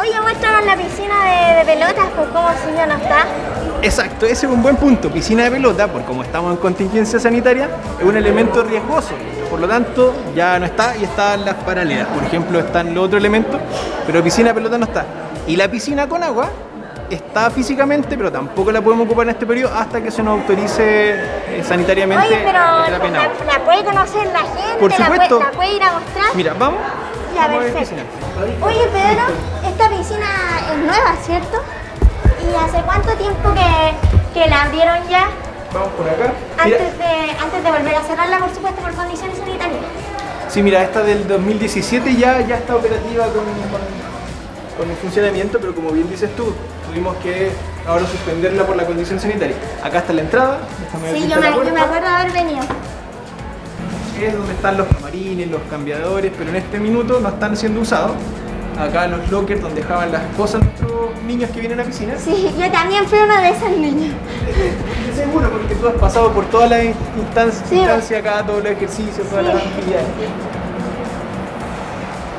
Oye, muéstranos la piscina de, de pelotas, pues cómo si ya no está. Exacto, ese es un buen punto. Piscina de pelota, por como estamos en contingencia sanitaria, es un elemento riesgoso. Por lo tanto, ya no está y están las paralelas. Por ejemplo, están los otros elementos, pero piscina de pelota no está. Y la piscina con agua está físicamente, pero tampoco la podemos ocupar en este periodo hasta que se nos autorice eh, sanitariamente Oye, pero en la, la puede conocer la gente, Por la, puede, la puede ir a mostrar. Mira, vamos. Ya, perfecto. Oye, Pedro, esta piscina es nueva, ¿cierto? ¿Y hace cuánto tiempo que, que la abrieron ya? Vamos por acá. Antes de, antes de volver a cerrarla, por supuesto, por condiciones sanitarias. Sí, mira, esta del 2017 ya, ya está operativa con, con- con el funcionamiento, pero como bien dices tú, tuvimos que ahora suspenderla por la condición sanitaria. Acá está la entrada, Sí, yo me, yo me acuerdo haber venido. Es donde están los camarines, los cambiadores, pero en este minuto no están siendo usados. Acá los lockers donde dejaban las cosas nuestros niños que vienen a la piscina. Sí, yo también fui uno de esos niños. Estoy seguro porque tú has pasado por todas las instancias, Sí. acá, todos los ejercicios, todas Sí. las actividades.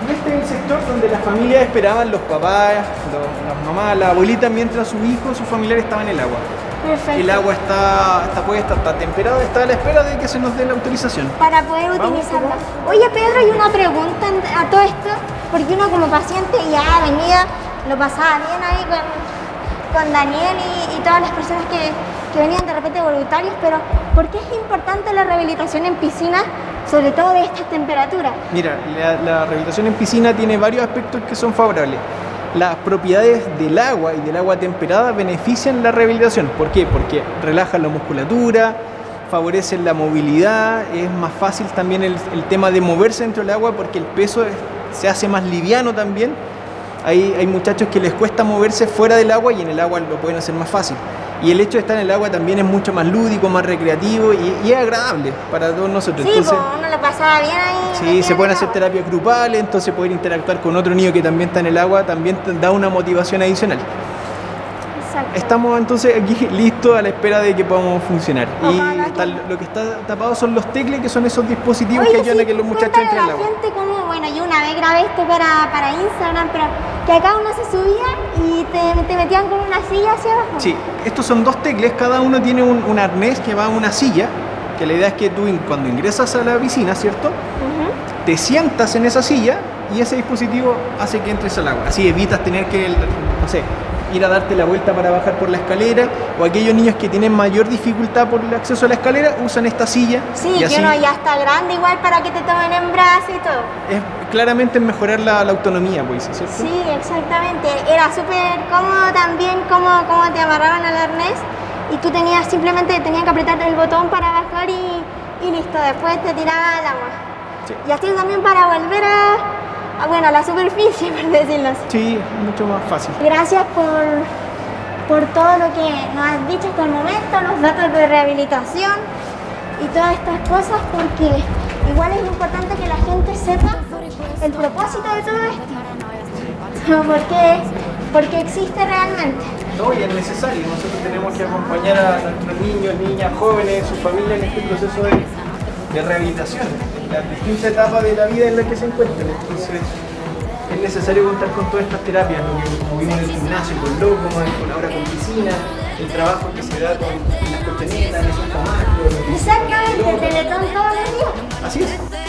Este es el sector donde las familias esperaban, los papás, los- las mamás, la abuelita, mientras su hijo, su familiar estaba en el agua. Perfecto. El agua está, está puesta, está temperada, está a la espera de que se nos dé la autorización. para poder Vamos, utilizarla. Oye Pedro, y una pregunta a todo esto, porque uno como paciente ya venía, lo pasaba bien ahí con, con Daniel y, y todas las personas que, que venían de repente voluntarios, pero ¿por qué es importante la rehabilitación en piscina, sobre todo de estas temperaturas? Mira, la, la rehabilitación en piscina tiene varios aspectos que son favorables. Las propiedades del agua y del agua temperada benefician la rehabilitación. ¿Por qué? Porque relajan la musculatura, favorecen la movilidad, es más fácil también el, tema de moverse dentro del agua porque el peso es- se hace más liviano también. Hay, hay muchachos que les cuesta moverse fuera del agua y en el agua lo pueden hacer más fácil. Y el hecho de estar en el agua también es mucho más lúdico, más recreativo y, y es agradable para todos nosotros. Sí, Entonces, pues uno lo pasaba bien ahí. Sí, se en pueden hacer terapias grupales, entonces poder interactuar con otro niño que también está en el agua también da una motivación adicional. Exacto. Estamos entonces aquí listos a la espera de que podamos funcionar. Ojalá y que- lo que está tapado son los tecles, que son esos dispositivos Oye, que ayudan sí, a que los muchachos entren a al la agua. gente cómo, bueno, yo una vez grabé esto para, para Instagram, pero que acá uno se subía y te, te metían con una silla hacia abajo. Sí, estos son dos tecles, cada uno tiene un, un arnés que va a una silla, que la idea es que tú cuando ingresas a la piscina, ¿cierto? Te sientas en esa silla y ese dispositivo hace que entres al agua. Así evitas tener que, no sé, ir a darte la vuelta para bajar por la escalera o aquellos niños que tienen mayor dificultad por el acceso a la escalera usan esta silla Sí, y que así uno ya está grande igual para que te tomen en brazos y todo. es claramente mejorar la, la autonomía, pues, ¿cierto? Sí, exactamente. Era súper cómodo también cómo, cómo te amarraban al arnés y tú tenías simplemente tenías que apretar el botón para bajar y, y listo, después te tiraba al agua. Sí. Y así también para volver a, a, bueno, a la superficie, por decirlo así. Sí, mucho más fácil. Gracias por, por todo lo que nos has dicho hasta el momento, los datos de rehabilitación y todas estas cosas, porque igual es importante que la gente sepa el propósito de todo esto. porque, porque existe realmente. No, y es necesario. Nosotros tenemos que acompañar a nuestros niños, niñas, jóvenes, sus familias en este proceso de, de rehabilitación, las distintas etapas de la vida en la que se encuentran. Entonces, es necesario contar con todas estas terapias, lo que como vimos en el gimnasio, con loco, con ahora con piscina, el trabajo que se da con las colchonetas, esos camastros. Exactamente, Teletón todos los días. Así es.